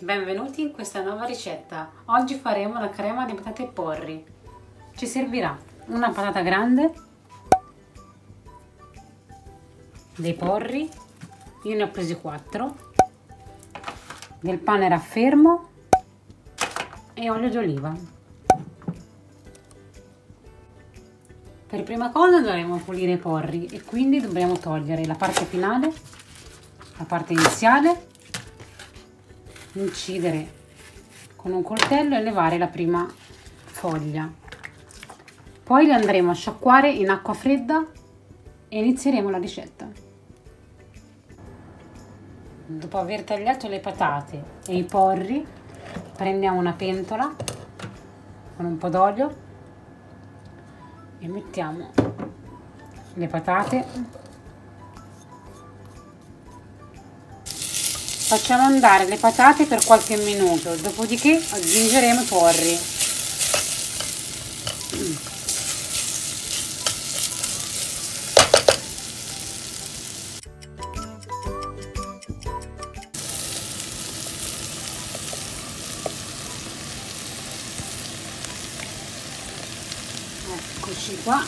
Benvenuti in questa nuova ricetta. Oggi faremo la crema di patate porri. Ci servirà una patata grande, dei porri, io ne ho presi 4, del pane raffermo e olio di oliva. Per prima cosa dovremo pulire i porri e quindi dobbiamo togliere la parte finale, la parte iniziale incidere con un coltello e levare la prima foglia. Poi le andremo a sciacquare in acqua fredda e inizieremo la ricetta. Dopo aver tagliato le patate e i porri prendiamo una pentola con un po' d'olio e mettiamo le patate Facciamo andare le patate per qualche minuto, dopodiché aggiungeremo i porri. Eccoci qua.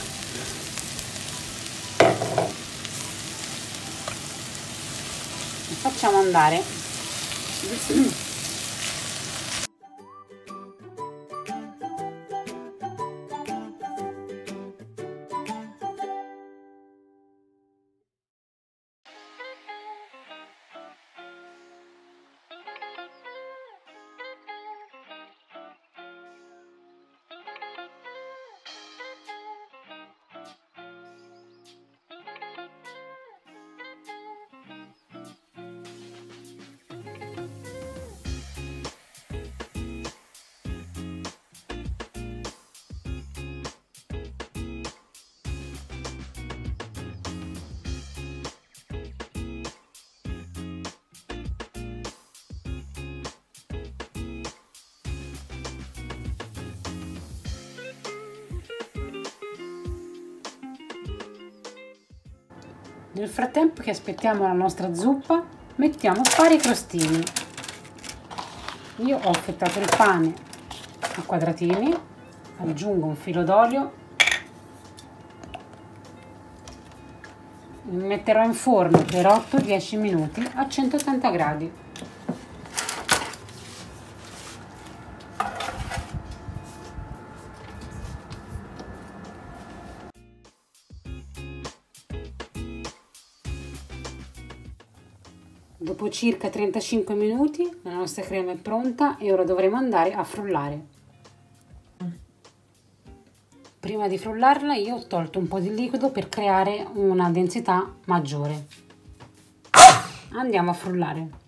Facciamo andare Nel frattempo che aspettiamo la nostra zuppa, mettiamo a fare i crostini. Io ho affettato il pane a quadratini, aggiungo un filo d'olio, metterò in forno per 8-10 minuti a 180 gradi. Dopo circa 35 minuti la nostra crema è pronta e ora dovremo andare a frullare. Prima di frullarla io ho tolto un po' di liquido per creare una densità maggiore. Andiamo a frullare.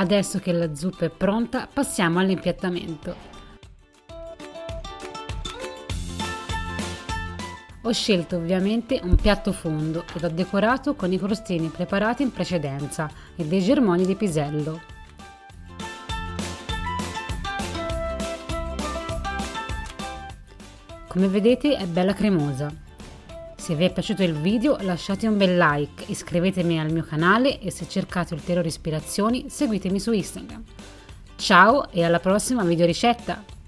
Adesso che la zuppa è pronta, passiamo all'impiattamento. Ho scelto ovviamente un piatto fondo ed ho decorato con i crostini preparati in precedenza e dei germogli di pisello. Come vedete è bella cremosa. Se vi è piaciuto il video lasciate un bel like, iscrivetevi al mio canale e se cercate ulteriori ispirazioni seguitemi su Instagram. Ciao e alla prossima video ricetta!